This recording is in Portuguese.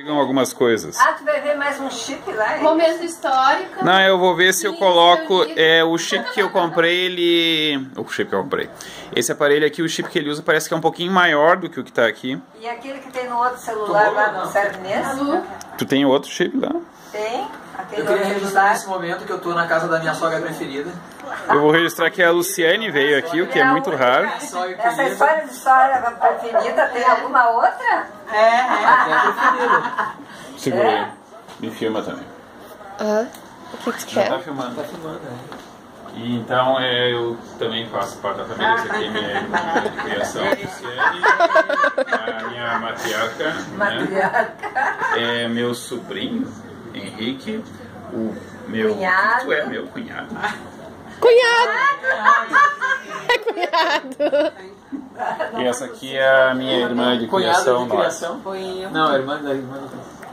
Digam algumas coisas. Ah, tu vai ver mais um chip lá? hein? Momento histórico. Não, eu vou ver se eu coloco. É, o chip que eu comprei, ele. O chip que eu comprei. Esse aparelho aqui, o chip que ele usa, parece que é um pouquinho maior do que o que tá aqui. E aquele que tem no outro celular lá não serve nesse? Azul. Tu tem outro chip lá? Tem? Aquele Eu queria registrar celular. nesse momento que eu tô na casa da minha sogra preferida. Eu vou registrar que a Luciane veio aqui, o que é muito raro. Sogra Essa história de história preferida tem alguma outra? É, é, é preferida. Segura É? aí. Me filma também. Aham. O que que tu Já tá quer? filmando. Tá filmando, né? E então é, eu também faço parte da família. Esse aqui é minha irmã de criação, Luciane. A minha matriarca. Né? Matriarca. É meu sobrinho, Henrique. O meu. Cunhado. Tu é meu cunhado. Cunhado! É cunhado! E essa aqui é a minha irmã de Cunhada criação. de nós. criação. Não, a irmã da irmã da